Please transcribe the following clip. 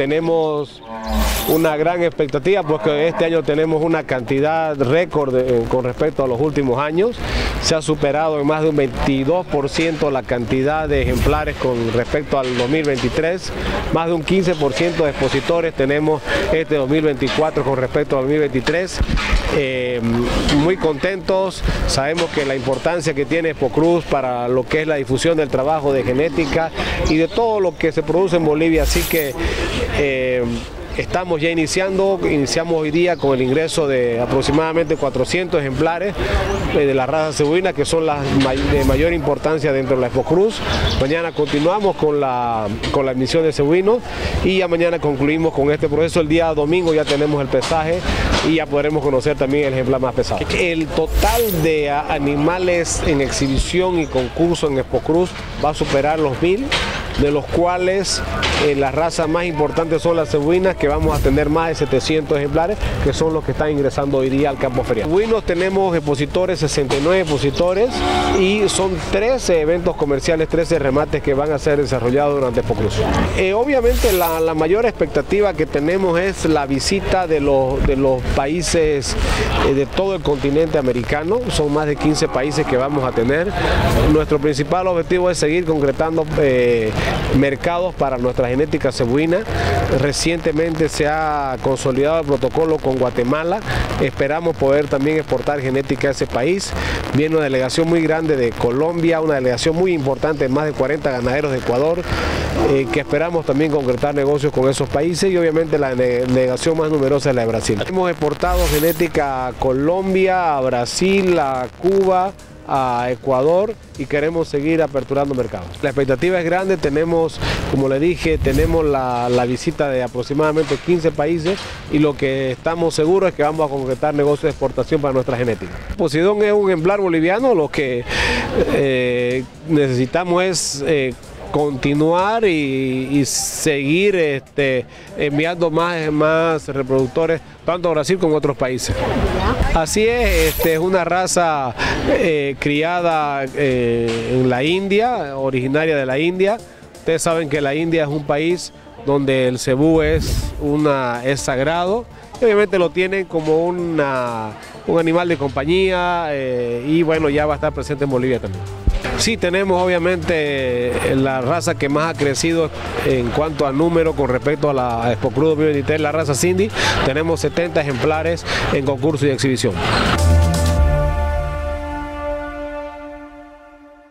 tenemos una gran expectativa porque este año tenemos una cantidad récord con respecto a los últimos años. Se ha superado en más de un 22% la cantidad de ejemplares con respecto al 2023. Más de un 15% de expositores tenemos este 2024 con respecto al 2023. Eh, muy contentos, sabemos que la importancia que tiene Cruz para lo que es la difusión del trabajo de genética y de todo lo que se produce en Bolivia, así que eh, Estamos ya iniciando, iniciamos hoy día con el ingreso de aproximadamente 400 ejemplares eh, de la raza cebuina, que son las de mayor importancia dentro de la Expo Cruz. Mañana continuamos con la, con la admisión de cebuinos y ya mañana concluimos con este proceso. El día domingo ya tenemos el pesaje y ya podremos conocer también el ejemplar más pesado. El total de animales en exhibición y concurso en Expo Cruz va a superar los mil de los cuales eh, las razas más importantes son las cebuinas, que vamos a tener más de 700 ejemplares, que son los que están ingresando hoy día al campo ferial. Cebuinos tenemos expositores, 69 expositores, y son 13 eventos comerciales, 13 remates que van a ser desarrollados durante Pocruz. Eh, obviamente la, mayor expectativa que tenemos es la visita de los, de los países eh, de todo el continente americano, son más de 15 países que vamos a tener. Nuestro principal objetivo es seguir concretando mercados para nuestra genética cebuina. Recientemente se ha consolidado el protocolo con Guatemala. Esperamos poder también exportar genética a ese país. Viene una delegación muy grande de Colombia, una delegación muy importante, más de 40 ganaderos de Ecuador, eh, que esperamos también concretar negocios con esos países y obviamente la delegación más numerosa es la de Brasil. Hemos exportado genética a Colombia, a Brasil, a Cuba, a Ecuador y queremos seguir aperturando mercados. La expectativa es grande, tenemos, como le dije, tenemos la, visita de aproximadamente 15 países y lo que estamos seguros es que vamos a concretar negocios de exportación para nuestra genética. Posidón es un ejemplar boliviano, lo que eh, necesitamos es... Eh, continuar y, seguir este, enviando más, más reproductores tanto a Brasil como a otros países. Así es, este, es una raza eh, criada eh, en la India, originaria de la India. Ustedes saben que la India es un país donde el cebú es, una, es sagrado. obviamente lo tienen como una, un animal de compañía eh, y bueno, ya va a estar presente en Bolivia también. Sí, tenemos obviamente la raza que más ha crecido en cuanto a número con respecto a la Expo Cruz 2023, la raza Cindy. Tenemos 70 ejemplares en concurso y exhibición.